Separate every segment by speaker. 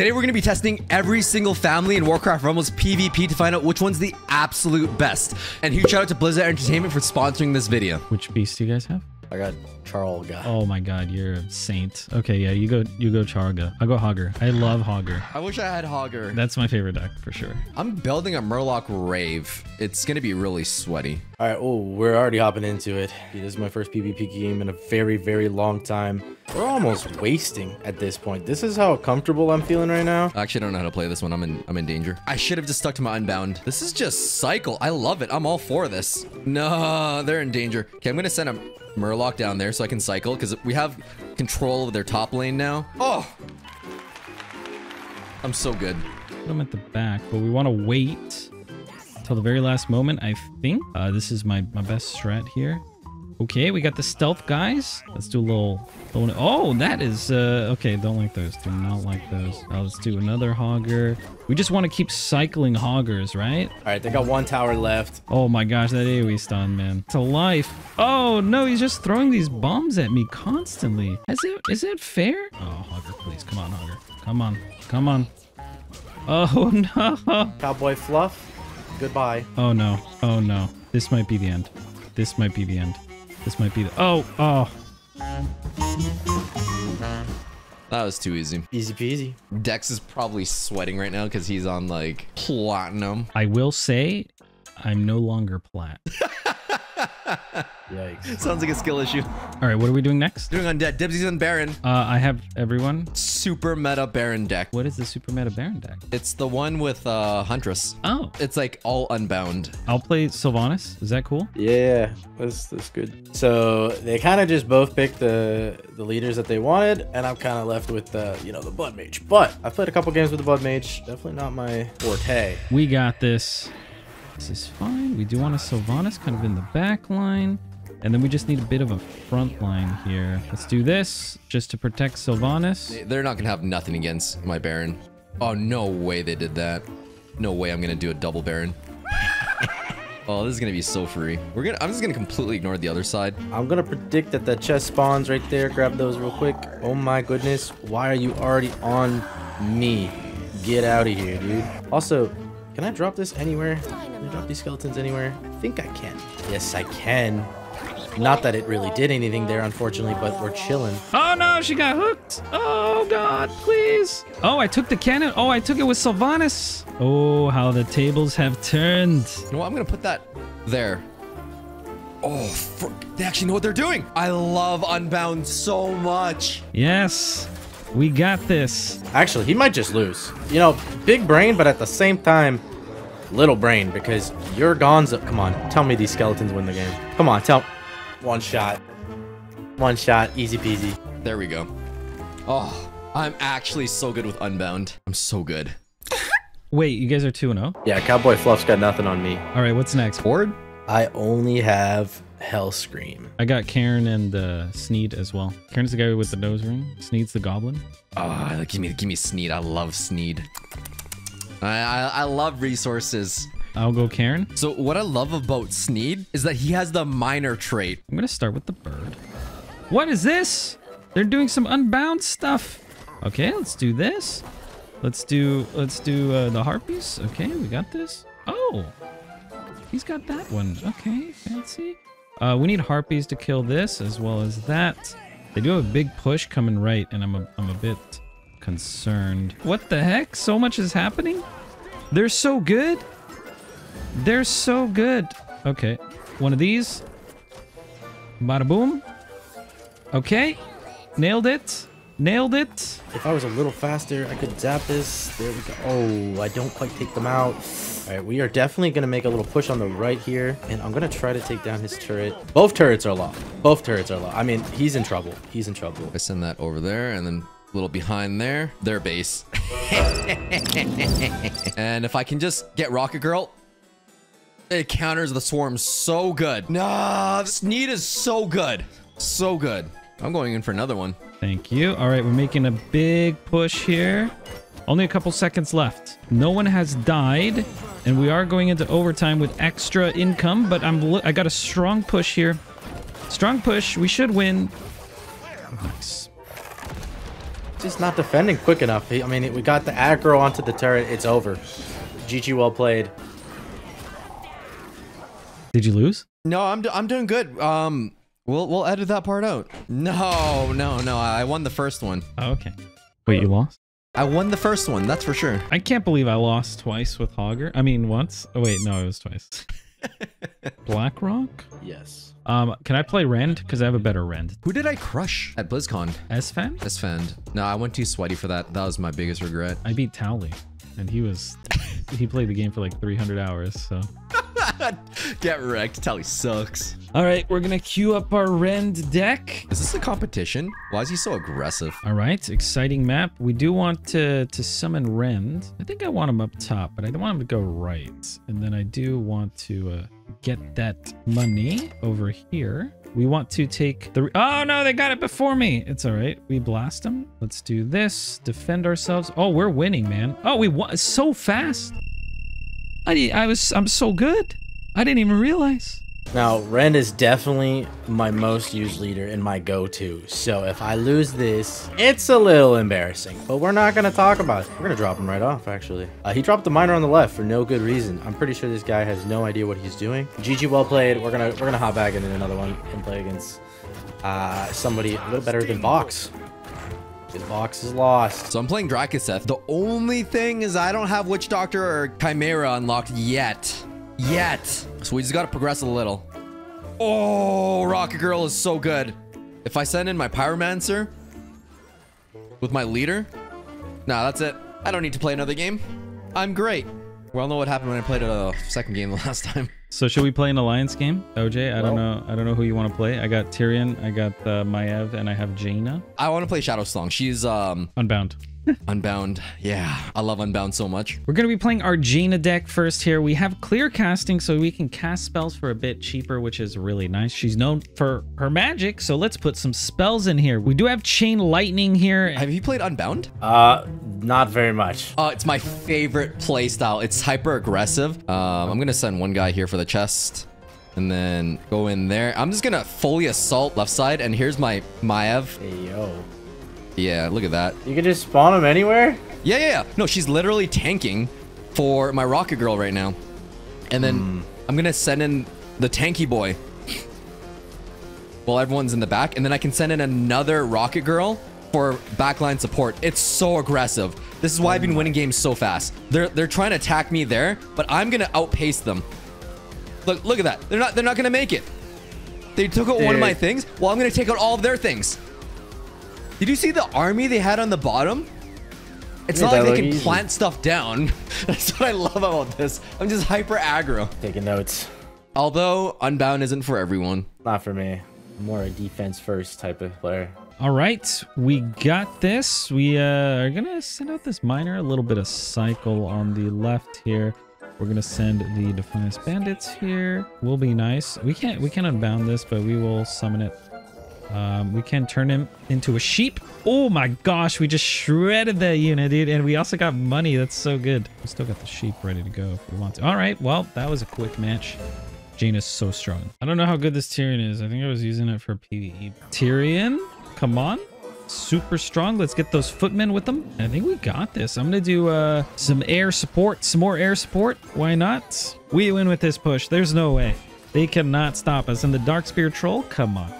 Speaker 1: Today we're going to be testing every single family in Warcraft Rumbles PvP to find out which one's the absolute best. And huge shout out to Blizzard Entertainment for sponsoring this video.
Speaker 2: Which beast do you guys have?
Speaker 3: I got Charlga.
Speaker 2: Oh my god, you're a saint. Okay, yeah, you go you go Charga. I go Hogger. I love Hogger.
Speaker 1: I wish I had Hogger.
Speaker 2: That's my favorite deck for sure.
Speaker 1: I'm building a Murloc Rave. It's going to be really sweaty.
Speaker 3: All right, oh, we're already hopping into it. This is my first PvP game in a very, very long time. We're almost wasting at this point. This is how comfortable I'm feeling right now.
Speaker 1: I actually don't know how to play this one. I'm in I'm in danger. I should have just stuck to my Unbound. This is just cycle. I love it. I'm all for this. No, they're in danger. Okay, I'm going to send a Murloc down there so I can cycle because we have control of their top lane now. Oh! I'm so good.
Speaker 2: Put them at the back, but we want to wait till the very last moment, I think. Uh, this is my, my best strat here. Okay, we got the stealth guys. Let's do a little... little oh, that is... Uh, okay, don't like those. Do not like those. Uh, let's do another hogger. We just want to keep cycling hoggers, right?
Speaker 3: All right, they got one tower left.
Speaker 2: Oh my gosh, that AoE stun, man. To life. Oh, no, he's just throwing these bombs at me constantly. Is it, is it fair? Oh, hogger, please. Come on, hogger. Come on. Come on. Oh, no.
Speaker 3: Cowboy Fluff, goodbye.
Speaker 2: Oh, no. Oh, no. This might be the end. This might be the end. This might be the... Oh, oh.
Speaker 1: That was too easy.
Speaker 3: Easy peasy.
Speaker 1: Dex is probably sweating right now because he's on like platinum.
Speaker 2: I will say, I'm no longer plat.
Speaker 3: Yikes.
Speaker 1: Sounds like a skill issue.
Speaker 2: All right, what are we doing next?
Speaker 1: Doing undead. Dibsies and Baron.
Speaker 2: Uh, I have everyone.
Speaker 1: Super meta Baron deck.
Speaker 2: What is the super meta Baron deck?
Speaker 1: It's the one with uh Huntress.
Speaker 2: Oh,
Speaker 1: It's like all unbound.
Speaker 2: I'll play Sylvanas. Is that cool?
Speaker 3: Yeah, that's that's good. So they kind of just both picked the the leaders that they wanted, and I'm kind of left with the you know the Blood Mage. But I played a couple games with the Blood Mage. Definitely not my forte.
Speaker 2: We got this. This is fine. We do want a Sylvanas kind of in the back line. And then we just need a bit of a front line here. Let's do this just to protect Sylvanas.
Speaker 1: They're not gonna have nothing against my Baron. Oh no way they did that. No way I'm gonna do a double Baron. oh, this is gonna be so free. We're gonna. I'm just gonna completely ignore the other side.
Speaker 3: I'm gonna predict that the chest spawns right there. Grab those real quick. Oh my goodness, why are you already on me? Get out of here, dude. Also, can I drop this anywhere? Can I drop these skeletons anywhere? I think I can. Yes, I can. Not that it really did anything there, unfortunately, but we're chilling.
Speaker 2: Oh no, she got hooked. Oh god, please. Oh, I took the cannon. Oh, I took it with Sylvanas. Oh, how the tables have turned.
Speaker 1: You know what? I'm gonna put that there. Oh, fr- they actually know what they're doing. I love Unbound so much.
Speaker 2: Yes, we got this.
Speaker 3: Actually, he might just lose. You know, big brain, but at the same time, little brain because you're Gonzo. Come on, tell me these skeletons win the game. Come on, tell. One shot. One shot, easy peasy.
Speaker 1: There we go. Oh, I'm actually so good with Unbound. I'm so good.
Speaker 2: Wait, you guys are 2 0?
Speaker 3: Yeah, Cowboy Fluff's got nothing on me.
Speaker 2: All right, what's next?
Speaker 1: Board?
Speaker 3: I only have Hellscream.
Speaker 2: I got Cairne and uh, Sneed as well. Cairne's the guy with the nose ring. Sneed's the goblin.
Speaker 1: Oh, give me, give me Sneed. I love Sneed. I, I, I love resources.
Speaker 2: I'll go Cairne.
Speaker 1: So what I love about Sneed is that he has the minor trait.
Speaker 2: I'm gonna start with the bird. What is this? They're doing some unbound stuff. Okay, let's do this. Let's do let's do uh, the harpies. Okay, we got this. Oh, he's got that one. Okay, fancy. Uh, we need harpies to kill this as well as that. They do have a big push coming right, and I'm a, I'm a bit concerned. What the heck? So much is happening. They're so good. They're so good. Okay, one of these. Bada boom. Okay, nailed it. Nailed it.
Speaker 3: If I was a little faster, I could zap this. There we go. Oh, I don't quite take them out. All right, we are definitely going to make a little push on the right here. And I'm going to try to take down his turret. Both turrets are low. Both turrets are low. I mean, he's in trouble. He's in trouble.
Speaker 1: I send that over there and then a little behind there, their base. and if I can just get Rocket Girl, it counters the swarm so good. Nah, Sneed is so good. So good. I'm going in for another one.
Speaker 2: Thank you. All right, we're making a big push here. Only a couple seconds left. No one has died, and we are going into overtime with extra income, but I'm I got a strong push here. Strong push. We should win. Nice.
Speaker 3: Just not defending quick enough. He- I mean, we got the aggro onto the turret. It's over. GG, well played.
Speaker 2: Did you lose?
Speaker 1: No, I'm, I'm doing good. Um, we'll, we'll edit that part out. No, no, no. I won the first one.
Speaker 2: Oh, okay. Wait, you lost?
Speaker 1: I won the first one. That's for sure.
Speaker 2: I can't believe I lost twice with Hogger. I mean, once. Oh, wait, no, it was twice. Blackrock?
Speaker 3: Yes.
Speaker 2: Um, can I play Rend? Because I have a better Rend.
Speaker 1: Who did I crush at BlizzCon?
Speaker 2: S-Fan?
Speaker 1: Esfand. No, I went too sweaty for that. That was my biggest regret.
Speaker 2: I beat Towley. And he was... he played the game for like 300 hours, so...
Speaker 1: Get wrecked. Tally sucks.
Speaker 2: All right, we're gonna queue up our Rend deck.
Speaker 1: Is this a competition? Why is he so aggressive?
Speaker 2: All right, exciting map. We do want to to summon Rend. I think I want him up top, but I don't want him to go right. And then I do want to uh, get that money over here. We want to take the... Oh, no, they got it before me. It's all right. We blast them. Let's do this. Defend ourselves. Oh, we're winning, man. Oh, we won so fast. I, I was... I'm so good. I didn't even realize.
Speaker 3: Now, Rend is definitely my most used leader and my go-to. So if I lose this, it's a little embarrassing. But we're not gonna talk about it. We're gonna drop him right off, actually. Uh, he dropped the miner on the left for no good reason. I'm pretty sure this guy has no idea what he's doing. GG, well played. We're gonna we're gonna hop back into another one and play against uh, somebody a little better than Vox. Because box is lost.
Speaker 1: So I'm playing Drakkisath. The only thing is I don't have Witch Doctor or Chimera unlocked yet. Yet. So we just gotta progress a little. Oh, Rocket Girl is so good. If I send in my Pyromancer with my leader, nah, that's it. I don't need to play another game. I'm great. We all know what happened when I played a second game the last time.
Speaker 2: So should we play an alliance game, OJ? I don't know. I don't know who you want to play. I got Tirion, I got uh, Maiev, and I have Jaina.
Speaker 1: I want to play Shadowsong. She's um
Speaker 2: Unbound.
Speaker 1: Unbound. Yeah, I love Unbound so much.
Speaker 2: We're gonna be playing our Jaina deck first here. We have clear casting, so we can cast spells for a bit cheaper, which is really nice. She's known for her magic, so let's put some spells in here. We do have Chain Lightning here.
Speaker 1: Have you played Unbound?
Speaker 3: Uh, not very much.
Speaker 1: Uh, it's my favorite playstyle. It's hyper aggressive. Um, I'm gonna send one guy here for the chest, and then go in there. I'm just gonna fully assault left side, and here's my Maiev.
Speaker 3: Hey, yo.
Speaker 1: Yeah, look at that.
Speaker 3: You can just spawn them anywhere?
Speaker 1: Yeah, yeah, yeah. No, she's literally tanking for my Rocket Girl right now, and then hmm. I'm gonna send in the tanky boy while everyone's in the back, and then I can send in another Rocket Girl for backline support. It's so aggressive. This is why I've been winning games so fast. They're they're trying to attack me there, but I'm gonna outpace them. Look look at that. They're not they're not gonna make it. They took out one of my things. Well, I'm gonna take out all of their things. Did you see the army they had on the bottom? It's
Speaker 3: Made
Speaker 1: not like they can
Speaker 3: easy.
Speaker 1: plant stuff down. That's what I love about this. I'm just hyper aggro.
Speaker 3: Taking notes.
Speaker 1: Although Unbound isn't for everyone.
Speaker 3: Not for me. I'm more a defense first type of player.
Speaker 2: All right, we got this. We uh, are gonna send out this miner, a little bit of cycle on the left here. We're gonna send the Defias Bandits here. Will be nice. We can't we can unbound this, but we will summon it. Um, we can turn him into a sheep. Oh my gosh, we just shredded that unit, dude. And we also got money. That's so good. We still got the sheep ready to go if we want to. All right, well, that was a quick match. Jane is so strong. I don't know how good this Tirion is. I think I was using it for PvE. Tirion, come on. Super strong. Let's get those footmen with them. I think we got this. I'm going to do uh, some air support, some more air support. Why not? We win with this push. There's no way. They cannot stop us. And the Darkspear Troll, come on.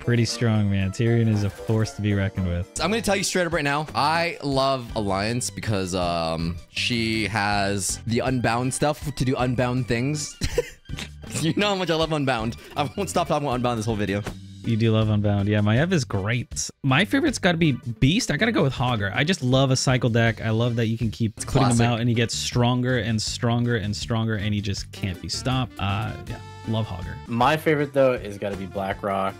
Speaker 2: Pretty strong, man. Tirion is a force to be reckoned with.
Speaker 1: I'm gonna tell you straight up right now. I love Alliance because um she has the Unbound stuff to do Unbound things. you know how much I love Unbound. I won't stop talking about Unbound this whole video.
Speaker 2: You do love Unbound. Yeah, Maiev is great. My favorite's got to be Beast. I got to go with Hogger. I just love a cycle deck. I love that you can keep putting
Speaker 1: classic.
Speaker 2: him out and he gets stronger and stronger and stronger and he just can't be stopped. Uh, yeah, love Hogger.
Speaker 3: My favorite though is got to be BlackRock,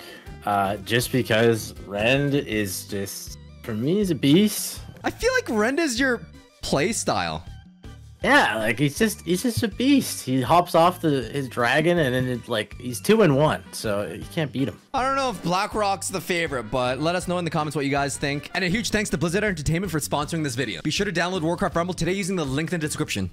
Speaker 3: uh, just because Rend is just for me he's a beast.
Speaker 1: I feel like Rend is your play style.
Speaker 3: Yeah, like he's just he's just a beast. He hops off the his dragon and then it, like he's two and one, so you can't beat him.
Speaker 1: I don't know if BlackRock's the favorite, but let us know in the comments what you guys think. And a huge thanks to Blizzard Entertainment for sponsoring this video. Be sure to download Warcraft Rumble today using the link in the description.